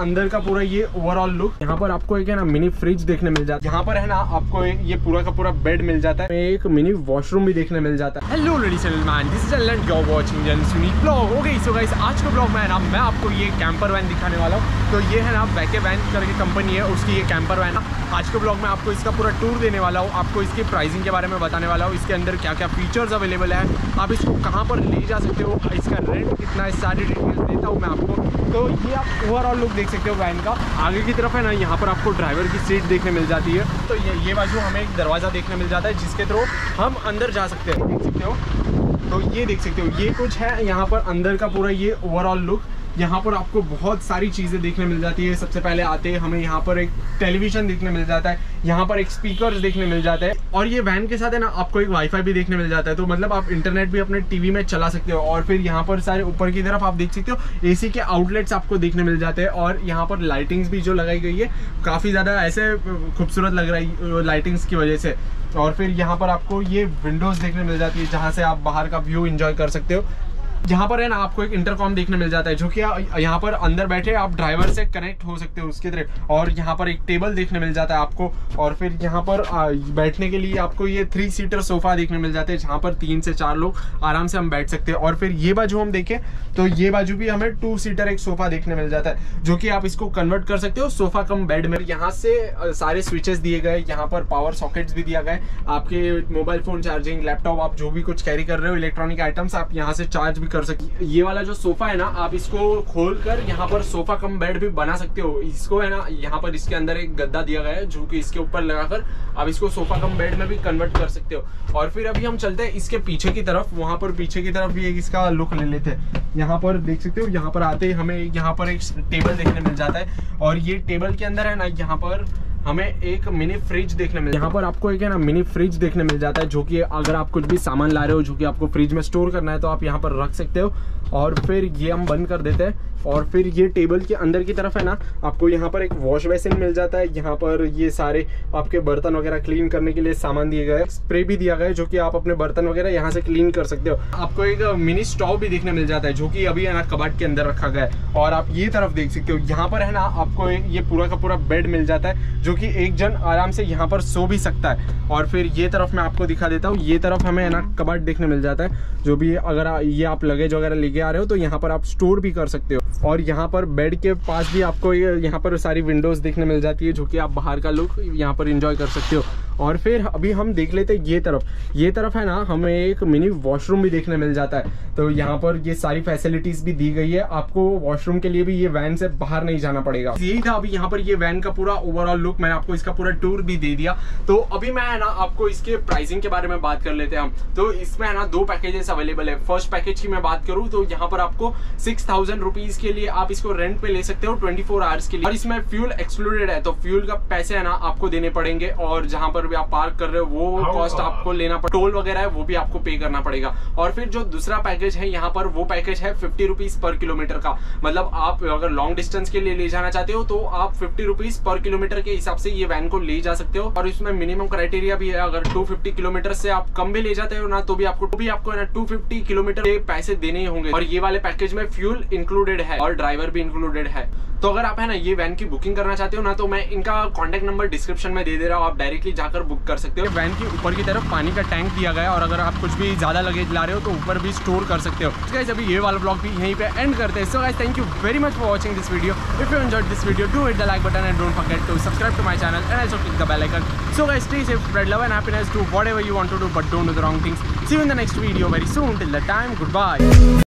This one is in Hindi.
अंदर का पूरा ये ओवरऑल लुक यहाँ पर आपको एक है ना मिनी फ्रिज देखने मिल जाता है। यहाँ पर है ना आपको ये पूरा का पूरा बेड मिल जाता है। एक मिनी वॉशरूम भी देखने मिल जाता है। Hello ladies and man this is Alan you watching blog okay so guys आज का ब्लॉग में मैं आपको ये कैंपर वैन दिखाने वाला हूँ। तो ये है ना वैके वैन करके कंपनी है, उसकी ये कैंपर वैन आज के ब्लॉग में आपको इसका पूरा टूर देने वाला हूँ, आपको इसकी प्राइसिंग के बारे में बताने वाला हूँ, इसके अंदर क्या क्या फीचर्स अवेलेबल है, आप इसको कहाँ पर ले जा सकते हो, इसका रेंट कितना है, सारी डिटेल्स देता हूँ मैं आपको। तो ये आप ओवरऑल लुक देख सकते हो वैन का। आगे की तरफ़ है ना, यहाँ पर आपको ड्राइवर की सीट देखने मिल जाती है। तो ये ये बाजू हमें एक दरवाज़ा देखने मिल जाता है, जिसके थ्रू हम अंदर जा सकते हैं, देख सकते हो। तो ये देख सकते हो, ये कुछ है यहाँ पर अंदर का पूरा ये ओवरऑल लुक यहाँ पर आपको बहुत सारी चीज़ें देखने मिल जाती है। सबसे पहले आते हैं, हमें यहाँ पर एक टेलीविज़न देखने मिल जाता है, यहाँ पर एक स्पीकर देखने मिल जाता है। और ये वैन के साथ है ना, आपको एक वाईफाई भी देखने मिल जाता है। तो मतलब आप इंटरनेट भी अपने टीवी में चला सकते हो और फिर यहाँ पर सारे ऊपर की तरफ़ आप देख सकते हो एसी के आउटलेट्स आपको देखने मिल जाते हैं। और यहाँ पर लाइटिंग्स भी जो लगाई गई है, काफ़ी ज़्यादा ऐसे खूबसूरत लग रही है लाइटिंग्स की वजह से। और फिर यहाँ पर आपको ये विंडोज़ देखने मिल जाती है, जहाँ से आप बाहर का व्यू इंजॉय कर सकते हो। यहाँ पर है ना आपको एक इंटरकॉम देखने मिल जाता है, जो कि यहाँ पर अंदर बैठे आप ड्राइवर से कनेक्ट हो सकते हो उसके तरह और यहाँ पर एक टेबल देखने मिल जाता है आपको, और फिर यहाँ पर बैठने के लिए आपको ये थ्री सीटर सोफा देखने मिल जाते हैं, जहाँ पर तीन से चार लोग आराम से हम बैठ सकते हैं, और फिर ये बाजू हम देखें तो ये बाजू भी हमें टू सीटर एक सोफा देखने मिल जाता है, जो कि आप इसको कन्वर्ट कर सकते हो सोफा कम बेड में। यहाँ से सारे स्विचेस दिए गए, यहाँ पर पावर सॉकेट्स भी दिया गया आपके मोबाइल फ़ोन चार्जिंग लैपटॉप आप जो भी कुछ कैरी कर रहे हो इलेक्ट्रॉनिक आइटम्स आप यहाँ से चार्ज भी कर सकते ये वाला जो सोफा है ना, आप इसको खोल कर यहाँ पर सोफा कम बेड भी बना सकते हो। इसको है ना, यहाँ पर इसके अंदर एक गद्दा दिया गया है, जो कि इसके ऊपर लगाकर आप इसको सोफा कम बेड में भी कन्वर्ट कर सकते हो। और फिर अभी हम चलते हैं इसके पीछे की तरफ़। वहाँ पर पीछे की तरफ़ भी एक इसका लुक ले लेते हैं। यहाँ पर देख सकते हो, यहाँ पर आते हमें यहाँ पर एक टेबल देखने मिल जाता है। और ये टेबल के अंदर है ना, यहाँ पर हमें एक मिनी फ्रिज देखने मिल यहाँ पर आपको एक है ना मिनी फ्रिज देखने मिल जाता है जो कि अगर आप कुछ भी सामान ला रहे हो जो कि आपको फ्रिज में स्टोर करना है तो आप यहाँ पर रख सकते हो। और फिर ये हम बंद कर देते हैं। और फिर ये टेबल के अंदर की तरफ़ है ना, आपको यहाँ पर एक वॉश बेसिन मिल जाता है। यहाँ पर ये सारे आपके बर्तन वगैरह क्लीन करने के लिए सामान दिए गए स्प्रे भी दिया गया है, जो कि आप अपने बर्तन वगैरह यहाँ से क्लीन कर सकते हो। आपको एक मिनी स्टोव भी देखने मिल जाता है, जो कि अभी है ना कबाट के अंदर रखा गया है। और आप ये तरफ़ देख सकते हो, यहाँ पर है ना आपको ये पूरा का पूरा बेड मिल जाता है, जो कि एक जन आराम से यहाँ पर सो भी सकता है। और फिर ये तरफ़ मैं आपको दिखा देता हूँ, ये तरफ़ हमें है ना कबाट देखने मिल जाता है, जो भी अगर ये आप लगेज वगैरह लेके आ रहे हो तो यहाँ पर आप स्टोर भी कर सकते हो। और यहाँ पर बेड के पास भी आपको यहाँ पर सारी विंडोज़ देखने मिल जाती है, जो कि आप बाहर का लुक यहाँ पर इंजॉय कर सकते हो। और फिर अभी हम देख लेते हैं ये तरफ़। ये तरफ़ है ना, हमें एक मिनी वॉशरूम भी देखने मिल जाता है। तो यहाँ पर ये सारी फैसिलिटीज़ भी दी गई है। आपको वॉशरूम के लिए भी ये वैन से बाहर नहीं जाना पड़ेगा। यही था अभी यहाँ पर ये वैन का पूरा ओवरऑल लुक मैंने आपको इसका पूरा टूर भी दे दिया। तो अभी मैं है ना, आपको इसके प्राइसिंग के बारे में बात कर लेते हैं हम। तो इसमें है ना, दो पैकेजेस अवेलेबल है। फ़र्स्ट पैकेज की मैं बात करूँ तो यहाँ पर आपको सिक्स थाउज़ेंड रुपीज़ के लिए आप इसको रेंट पे ले सकते हो ट्वेंटी फोर आवर्स के लिए। और इसमें फ्यूल एक्सक्लूडेड है तो फ्यूल का पैसे है ना, आपको देने पड़ेंगे। और जहाँ पर भी आप पार्क कर रहे हो वो कॉस्ट आपको लेना पड़ेगा टोल वगैरह है वो भी आपको पे करना पड़ेगा। और फिर जो दूसरा पैकेज है यहाँ पर वो पैकेज है फिफ्टी रुपीज़ पर किलोमीटर का। मतलब आप अगर लॉन्ग डिस्टेंस के लिए ले जाना चाहते हो तो आप फिफ्टी रुपीज़ पर किलोमीटर के हिसाब से ये वैन को ले जा सकते हो। और इसमें मिनिमम क्राइटेरिया भी है अगर टू किलोमीटर से आप कम भी ले जाते हो ना तो भी आपको भी आपको ना टू किलोमीटर के पैसे देने होंगे। और ये वाले पैकेज में फ्यूल इंक्लूडेड है और ड्राइवर भी इंक्लूडेड है। तो अगर आप, है ना, ये वैन की बुकिंग करना चाहते हो ना तो मैं इनका कॉन्टेक्ट नंबर डिस्क्रिप्शन में दे दे रहा हूँ। आप डायरेक्टली जाकर बुक कर सकते हो। वैन की ऊपर की तरफ़ पानी का टैंक दिया गया और अगर आप कुछ भी ज़्यादा लगेज ला रहे हो तो ऊपर भी स्टोर कर सकते हो। गाइस अभी ये वाला ब्लॉग भी यहीं पे एंड करते हैं। So guys thank you very much for watching this video if you enjoyed this video do hit the like button and don't forget to subscribe to my channel and also click the bell icon so guys stay safe spread love and happiness to whatever you want to do but don't do the wrong things see in the next video very soon till the time good bye